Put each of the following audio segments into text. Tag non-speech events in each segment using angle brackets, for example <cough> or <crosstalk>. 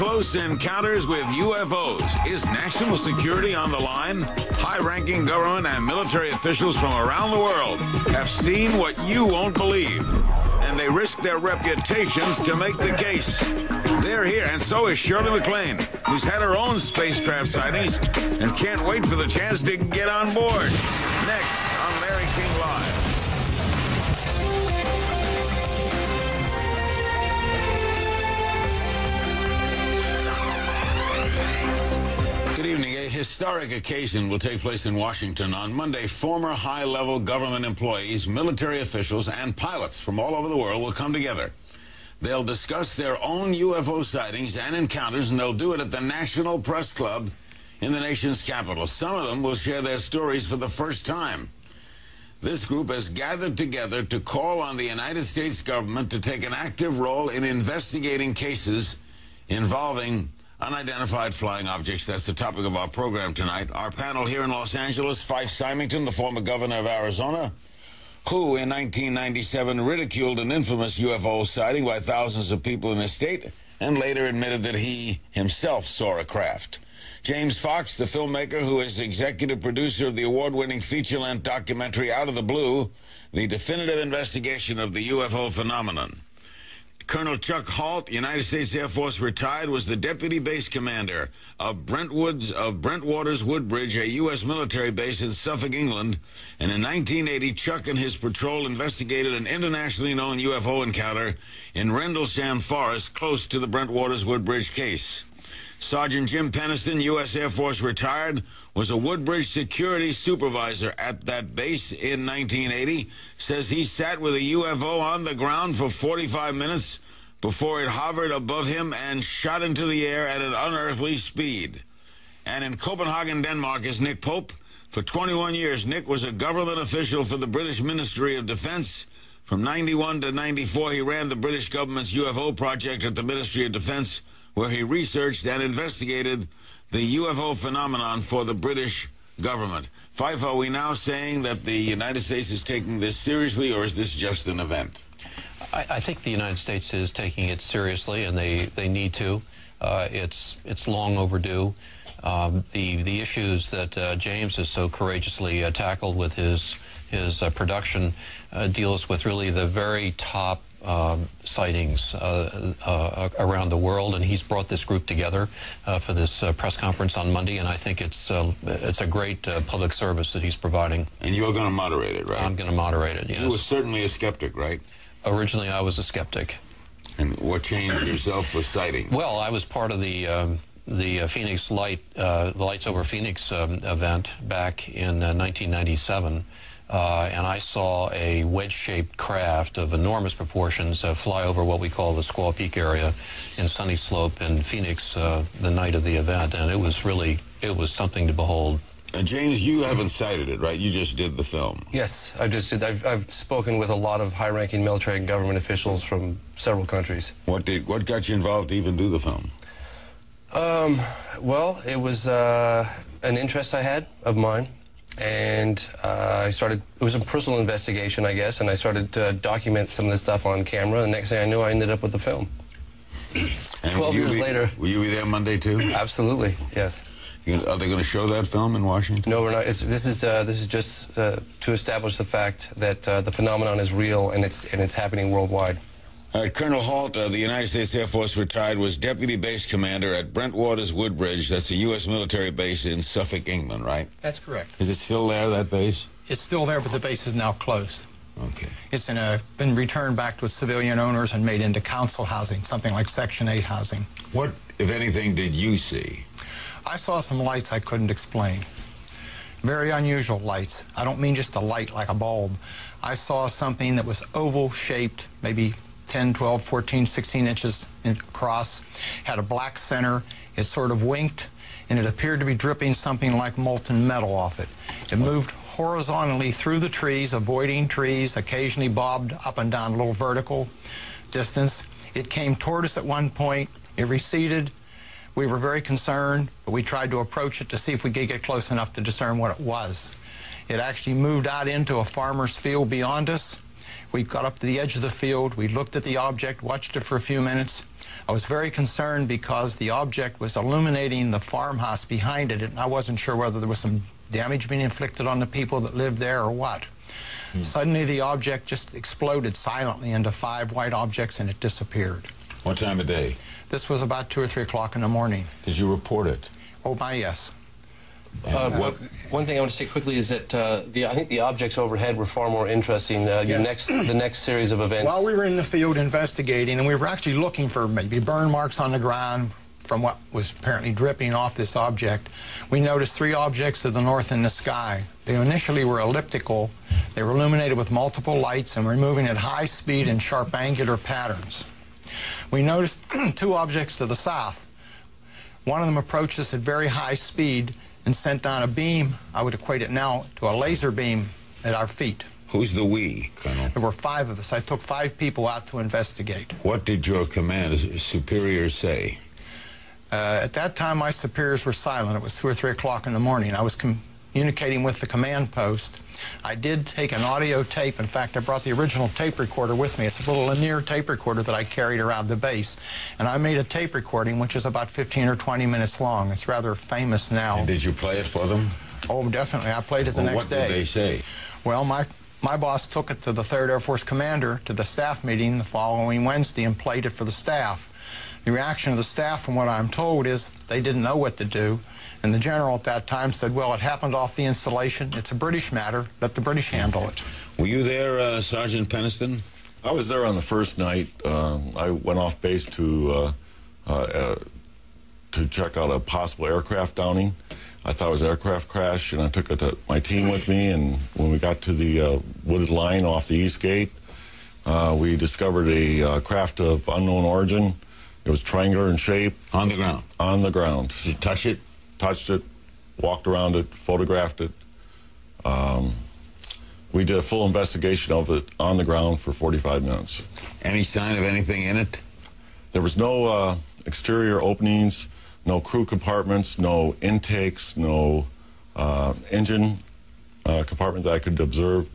close encounters with UFOs. Is national security on the line? High ranking government and military officials from around the world have seen what you won't believe. And they risk their reputations to make the case. They're here, and so is Shirley MacLaine, who's had her own spacecraft sightings and can't wait for the chance to get on board. Next on Larry King Live. Good evening. A historic occasion will take place in Washington on Monday. Former high level government employees, military officials, and pilots from all over the world will come together. They'll discuss their own UFO sightings and encounters, and they'll do it at the National Press Club in the nation's capital. Some of them will share their stories for the first time. This group has gathered together to call on the United States government to take an active role in investigating cases involving unidentified flying objects. That's the topic of our program tonight. Our panel here in Los Angeles, Fife Symington, the former governor of Arizona, who in 1997 ridiculed an infamous UFO sighting by thousands of people in his state and later admitted that he himself saw a craft. James Fox, the filmmaker who is the executive producer of the award-winning feature-length documentary Out of the Blue, the definitive investigation of the UFO phenomenon. Colonel Chuck Halt, United States Air Force retired, was the deputy base commander of Brentwoods of Bentwaters Woodbridge, a U.S. military base in Suffolk, England. And in 1980, Chuck and his patrol investigated an internationally known UFO encounter in Rendlesham Forest, close to the Bentwaters Woodbridge case. Sergeant Jim Penniston, U.S. Air Force retired, was a Woodbridge security supervisor at that base in 1980. Says he sat with a UFO on the ground for 45 minutes before it hovered above him and shot into the air at an unearthly speed. And in Copenhagen, Denmark, is Nick Pope. For 21 years, Nick was a government official for the British Ministry of Defense. From 91 to 94, he ran the British government's UFO project at the Ministry of Defense where he researched and investigated the UFO phenomenon for the British government. Fife, are we now saying that the United States is taking this seriously, or is this just an event? I, I think the United States is taking it seriously, and they, they need to. Uh, it's, it's long overdue. Um, the, the issues that uh, James has so courageously uh, tackled with his, his uh, production uh, deals with really the very top um, sightings uh, uh, around the world, and he's brought this group together uh, for this uh, press conference on Monday, and I think it's uh, it's a great uh, public service that he's providing. And you're going to moderate it, right? I'm going to moderate it. Yes. You were certainly a skeptic, right? Originally, I was a skeptic. And what changed yourself with sighting? Well, I was part of the. Um, the Phoenix Light, the Lights Over Phoenix um, event back in 1997, uh, and I saw a wedge-shaped craft of enormous proportions uh, fly over what we call the Squaw Peak area in Sunnyslope in Phoenix uh, the night of the event, and it was really, it was something to behold. And James, you haven't cited it, right? You just did the film. Yes, I just did. I've, I've spoken with a lot of high-ranking military and government officials from several countries. What did what got you involved to even do the film? Um, well, it was uh, an interest I had of mine and uh, I started, it was a personal investigation, I guess, and I started to document some of this stuff on camera. The next thing I knew, I ended up with the film. And 12 years be, later. Will you be there Monday, too? Absolutely, yes. Are they going to show that film in Washington? No, we're not. It's, this is uh, this is just uh, to establish the fact that uh, the phenomenon is real and it's and it's happening worldwide. Right, Colonel Halt, uh, the United States Air Force retired, was deputy base commander at Bentwaters Woodbridge. That's a U.S. military base in Suffolk, England, right? That's correct. Is it still there, that base? It's still there, but the base is now closed. Okay. It's in a, been returned back to its civilian owners and made into council housing, something like Section 8 housing. What, if anything, did you see? I saw some lights I couldn't explain. Very unusual lights. I don't mean just a light like a bulb. I saw something that was oval-shaped, maybe 10, 12, 14, 16 inches across, had a black center. It sort of winked, and it appeared to be dripping something like molten metal off it. It moved horizontally through the trees, avoiding trees, occasionally bobbed up and down a little vertical distance. It came toward us at one point. It receded. We were very concerned, but we tried to approach it to see if we could get close enough to discern what it was. It actually moved out into a farmer's field beyond us. We got up to the edge of the field. We looked at the object, watched it for a few minutes. I was very concerned because the object was illuminating the farmhouse behind it, and I wasn't sure whether there was some damage being inflicted on the people that lived there or what. Hmm. Suddenly, the object just exploded silently into five white objects and it disappeared. What time of day? This was about 2 or 3 o'clock in the morning. Did you report it? Oh, my, yes. Uh, what, one thing I want to say quickly is that uh, the, I think the objects overhead were far more interesting. Uh, yes. next, the next series of events. While we were in the field investigating, and we were actually looking for maybe burn marks on the ground from what was apparently dripping off this object, we noticed three objects to the north in the sky. They initially were elliptical. They were illuminated with multiple lights and were moving at high speed in sharp angular patterns. We noticed <clears throat> two objects to the south. One of them approached us at very high speed and sent down a beam, I would equate it now to a laser beam at our feet. Who's the we, Colonel? There were five of us. I took five people out to investigate. What did your command superior say? Uh, at that time, my superiors were silent. It was 2 or 3 o'clock in the morning. I was communicating with the command post. I did take an audio tape. In fact, I brought the original tape recorder with me. It's a little Lanier tape recorder that I carried around the base. And I made a tape recording, which is about 15 or 20 minutes long. It's rather famous now. And did you play it for them? Oh, definitely. I played it the well, next day. What did they say? Well, my my boss took it to the 3rd Air Force commander to the staff meeting the following Wednesday and played it for the staff. The reaction of the staff, from what I'm told, is they didn't know what to do. And the general at that time said, well, it happened off the installation. It's a British matter. Let the British handle it. Were you there, uh, Sergeant Penniston? I was there on the first night. Uh, I went off base to uh, uh, uh, to check out a possible aircraft downing. I thought it was an aircraft crash, and I took a, my team with me. And when we got to the uh, wooded line off the east gate, we discovered a craft of unknown origin. It was triangular in shape. On the ground? On the ground. Did you touch it? Touched it, walked around it, photographed it. Um, we did a full investigation of it on the ground for 45 minutes. Any sign of anything in it? There was no uh, exterior openings, no crew compartments, no intakes, no uh, engine uh, compartment that I could observe.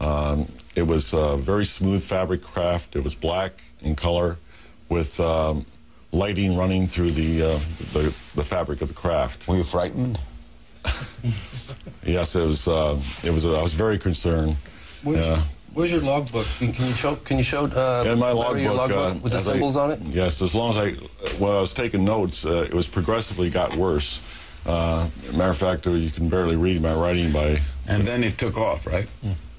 Um, it was a very smooth fabric craft. It was black in color with um, lighting running through the, uh, the, the fabric of the craft. Were you frightened? yes, it was. Uh, it was. Uh, I was very concerned. Where's, your, where's your logbook? Can you show? Can you show? Uh, In my logbook, logbook uh, with the symbols I, on it. Yes, as long as I, when I was taking notes, uh, it was progressively got worse. Uh, matter of fact, you can barely read my writing by. And then it took off, right?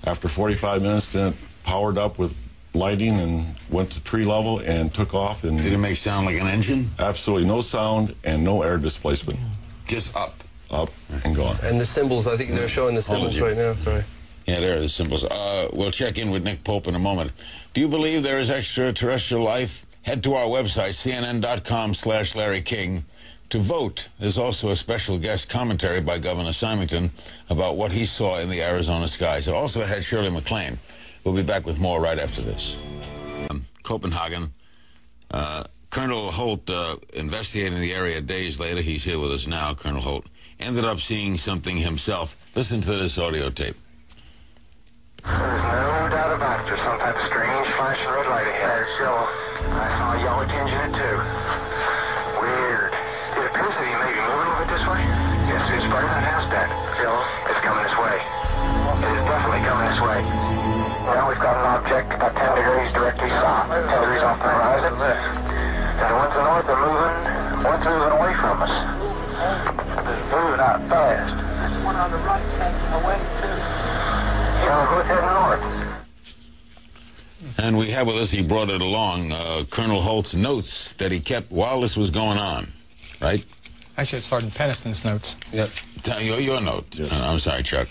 After 45 minutes, then it powered up with lighting and went to tree level and took off. And Did it make sound like an engine? Absolutely no sound and no air displacement. Just up. Up and gone. And the symbols, I think they're showing the symbols right now. Sorry. Yeah, there are the symbols. Uh, we'll check in with Nick Pope in a moment. Do you believe there is extraterrestrial life? Head to our website, cnn.com slash Larry King. To vote, there's also a special guest commentary by Governor Symington about what he saw in the Arizona skies. It also had Shirley MacLaine. We'll be back with more right after this. Um, Copenhagen. Uh, Colonel Halt, uh, investigating the area days later, he's here with us now, Colonel Halt, ended up seeing something himself. Listen to this audio tape. There's no doubt about it. There's some type of strange flashing red light ahead. So I saw a yellow tinge in it too. Moving out. There's one on the right heading away too. Yeah, we're both heading north. And we have with us, he brought it along, uh, Colonel Halt's notes that he kept while this was going on, right? Actually, it's Sergeant Penniston's notes. Yep. Your, your note. Yes. Uh, I'm sorry, Chuck.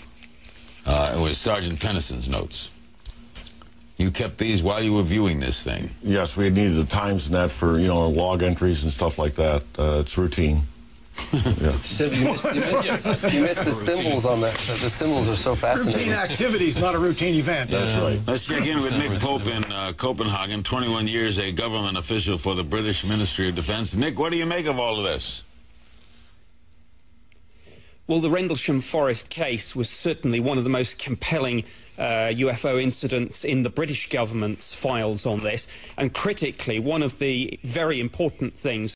Uh, it was Sergeant Penniston's notes. You kept these while you were viewing this thing? Yes, we needed the times and that for, you know, log entries and stuff like that. Uh, it's routine. Yeah. You, you, missed, you, missed, you missed the symbols on that. The symbols are so fascinating. Routine activities, not a routine event. That's right. Let's check in with Nick Pope in uh, Copenhagen, 21 years a government official for the British Ministry of Defense. Nick, what do you make of all of this? Well, the Rendlesham Forest case was certainly one of the most compelling uh, UFO incidents in the British government's files on this. And critically, one of the very important things